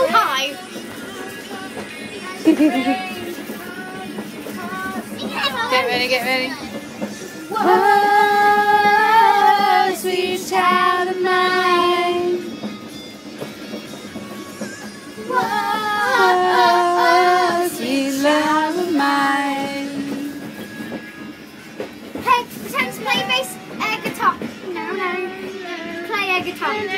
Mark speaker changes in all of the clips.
Speaker 1: Oh, hi.
Speaker 2: Get ready, get ready.
Speaker 1: Whoa,
Speaker 3: cái thòng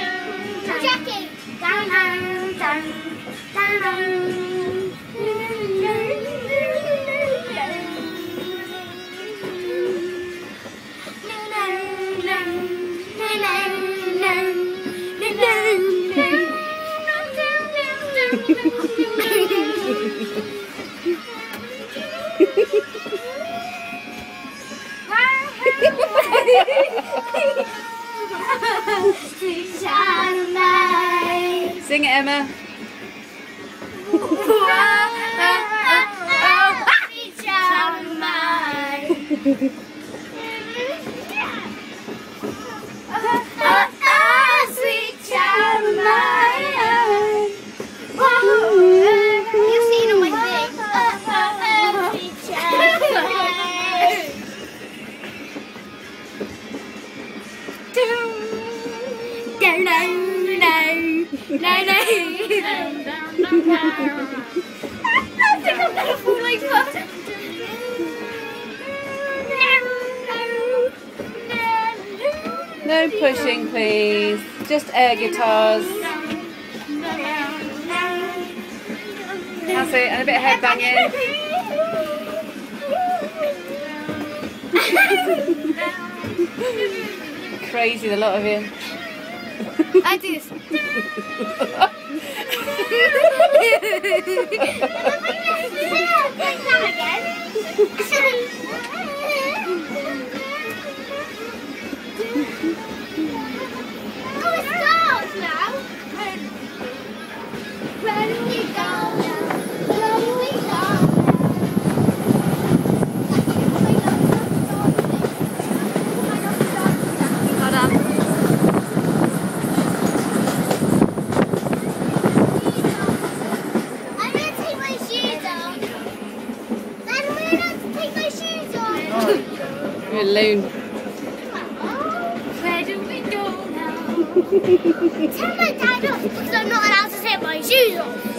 Speaker 3: Hehehehe
Speaker 2: Sing it, Emma.
Speaker 3: Sweet child of No, no, no, no,
Speaker 2: pushing, please. Just air guitars. That's it, and a bit of head banging. Crazy, the lot of you.
Speaker 1: Do this.
Speaker 2: You're a.
Speaker 3: Where do we go now? Tell my dad off because I'm not allowed to take my shoes off.